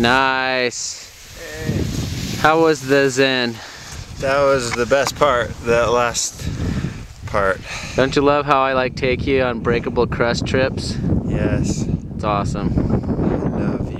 Nice. How was the Zen? That was the best part, that last part. Don't you love how I like take you on breakable crust trips? Yes. It's awesome. I love you.